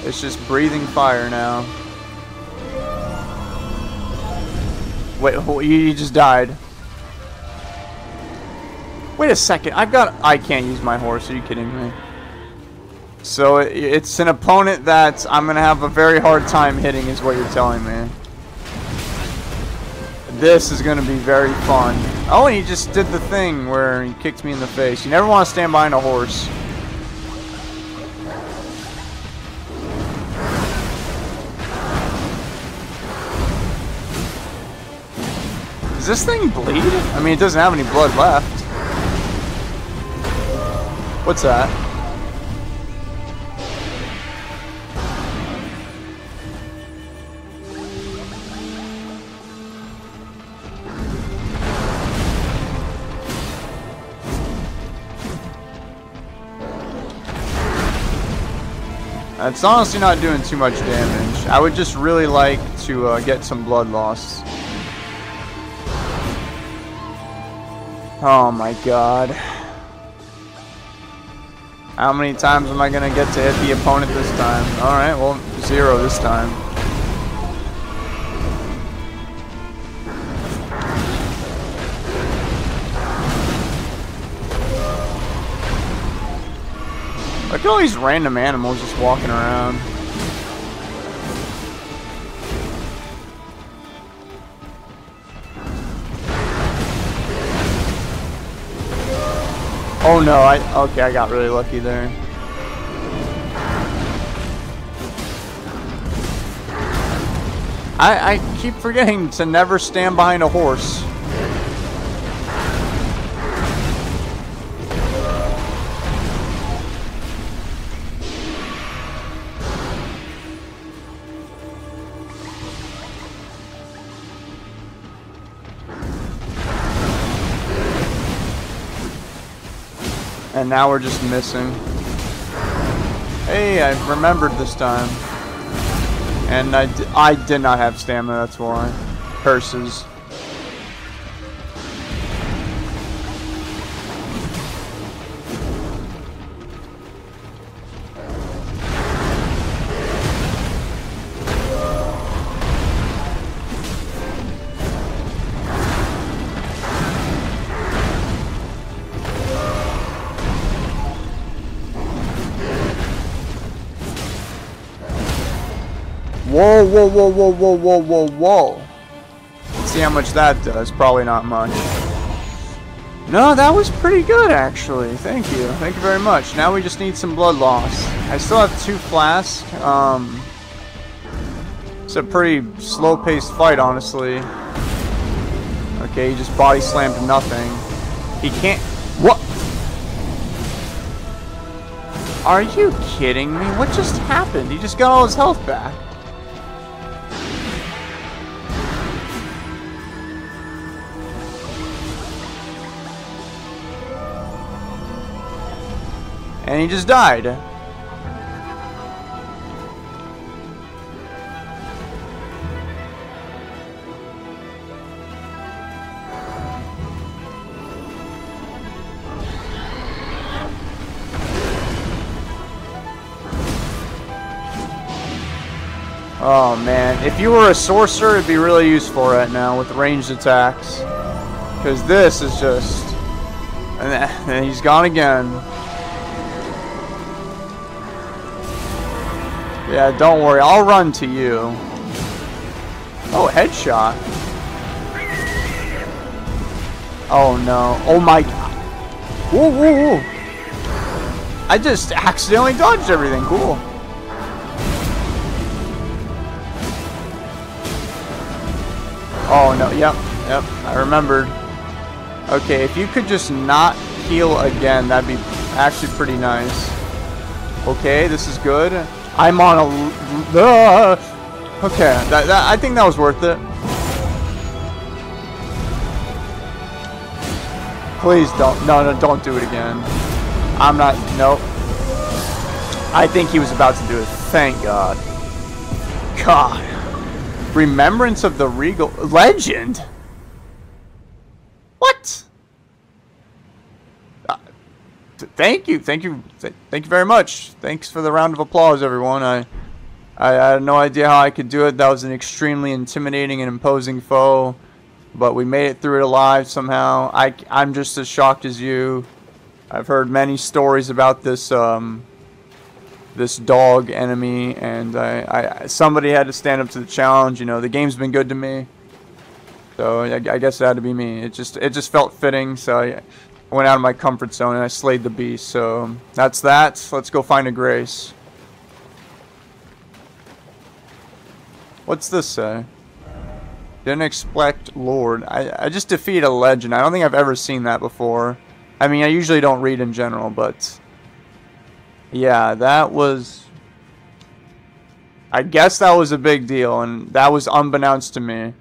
It's just breathing fire now. Wait, you just died. Wait a second, I've got- I can't use my horse, are you kidding me? So it's an opponent that I'm gonna have a very hard time hitting is what you're telling me. This is gonna be very fun. Oh, and he just did the thing where he kicked me in the face. You never want to stand behind a horse. Does this thing bleed? I mean, it doesn't have any blood left. What's that? It's honestly not doing too much damage. I would just really like to uh, get some blood loss. Oh my god. How many times am I gonna get to hit the opponent this time? Alright, well, zero this time. Look at all these random animals just walking around. Oh no, I okay, I got really lucky there. I I keep forgetting to never stand behind a horse. And now we're just missing. Hey, I remembered this time. And I, I did not have stamina, that's why. Curses. Whoa, whoa, whoa, whoa, whoa, whoa, whoa, whoa. Let's see how much that does. Probably not much. No, that was pretty good, actually. Thank you. Thank you very much. Now we just need some blood loss. I still have two flasks. Um, it's a pretty slow-paced fight, honestly. Okay, he just body slammed nothing. He can't... What? Are you kidding me? What just happened? He just got all his health back. And he just died. Oh man, if you were a sorcerer, it'd be really useful right now with ranged attacks. Because this is just... And he's gone again. Yeah, don't worry. I'll run to you. Oh, headshot. Oh, no. Oh, my... Whoa, whoa, whoa. I just accidentally dodged everything. Cool. Oh, no. Yep. Yep. I remembered. Okay, if you could just not heal again, that'd be actually pretty nice. Okay, this is good. I'm on a... Uh, okay, that, that, I think that was worth it. Please don't. No, no, don't do it again. I'm not... Nope. I think he was about to do it. Thank God. God. Remembrance of the Regal... Legend? What? Uh, thank you. Thank you. Th thank you very much. Thanks for the round of applause, everyone. I, I, I had no idea how I could do it. That was an extremely intimidating and imposing foe. But we made it through it alive somehow. I, I'm just as shocked as you. I've heard many stories about this um, this dog enemy, and I, I somebody had to stand up to the challenge. You know, the game's been good to me, so I, guess it had to be me. It just it just felt fitting, so I went out of my comfort zone and I slayed the beast. So that's that. Let's go find a grace. What's this say? Didn't expect Lord. I, I just defeated a legend. I don't think I've ever seen that before. I mean, I usually don't read in general, but... Yeah, that was... I guess that was a big deal, and that was unbeknownst to me.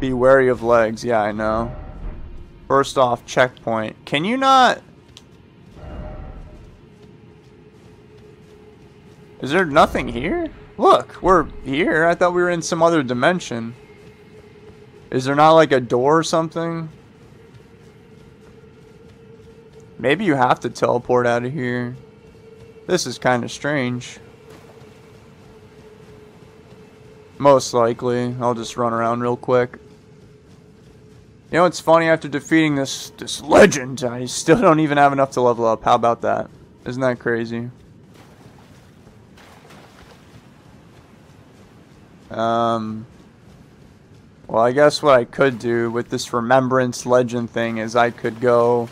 Be wary of legs. Yeah, I know. First off, checkpoint. Can you not... Is there nothing here? Look, we're here. I thought we were in some other dimension. Is there not like a door or something? Maybe you have to teleport out of here. This is kind of strange. Most likely. I'll just run around real quick. You know, it's funny, after defeating this, this legend, I still don't even have enough to level up. How about that? Isn't that crazy? Um, well, I guess what I could do with this remembrance legend thing is I could go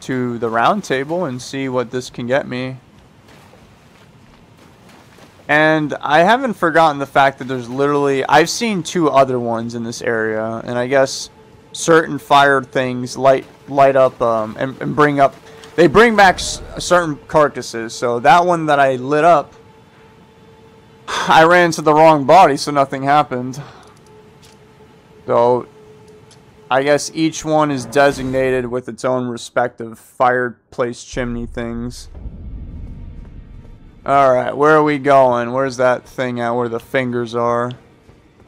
to the round table and see what this can get me. And I haven't forgotten the fact that there's literally... I've seen two other ones in this area. And I guess certain fire things light light up um, and, and bring up... They bring back certain carcasses. So that one that I lit up I ran into the wrong body, so nothing happened. So, I guess each one is designated with its own respective fireplace chimney things. Alright, where are we going? Where's that thing at where the fingers are?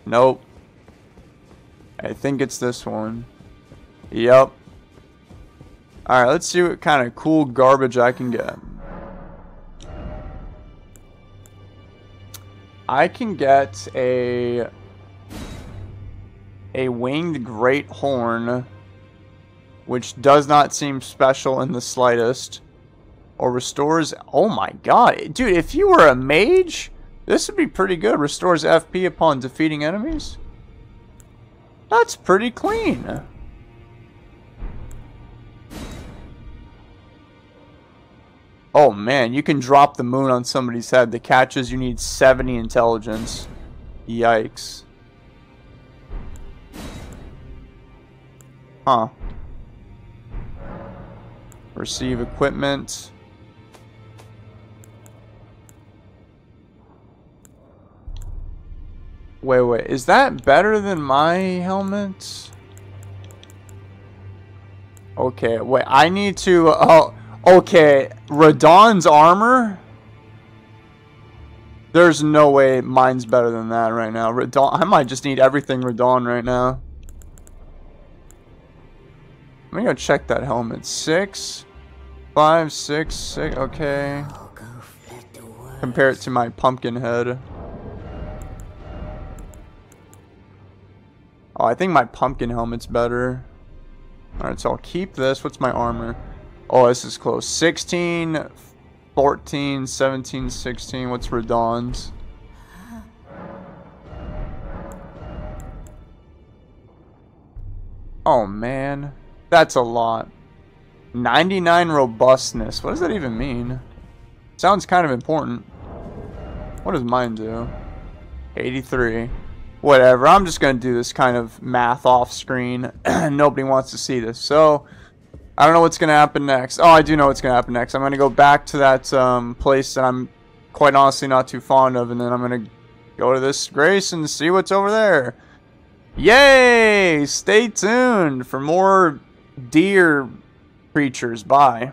Nope. I think it's this one. Yep. Alright, let's see what kind of cool garbage I can get. I can get a a winged Greathorn which does not seem special in the slightest or restores oh my god dude if you were a mage this would be pretty good restores FP upon defeating enemies that's pretty clean Oh man, you can drop the moon on somebody's head. The catch is you need 70 intelligence. Yikes. Huh. Receive equipment. Wait, wait. Is that better than my helmet? Okay, wait. I need to... Oh... Okay, Radahn's armor? There's no way mine's better than that right now. Radahn, I might just need everything Radon right now. Let me go check that helmet. Six, five, six, six. Okay. Compare it to my pumpkin head. Oh, I think my pumpkin helmet's better. Alright, so I'll keep this. What's my armor? Oh, this is close. 16, 14, 17, 16. What's Radahn's? Oh, man. That's a lot. 99 robustness. What does that even mean? Sounds kind of important. What does mine do? 83. Whatever. I'm just going to do this kind of math off screen. Nobody wants to see this. So, I don't know what's going to happen next. Oh, I do know what's going to happen next. I'm going to go back to that um, place that I'm quite honestly not too fond of. And then I'm going to go to this Grace and see what's over there. Yay! Stay tuned for more deer creatures. Bye.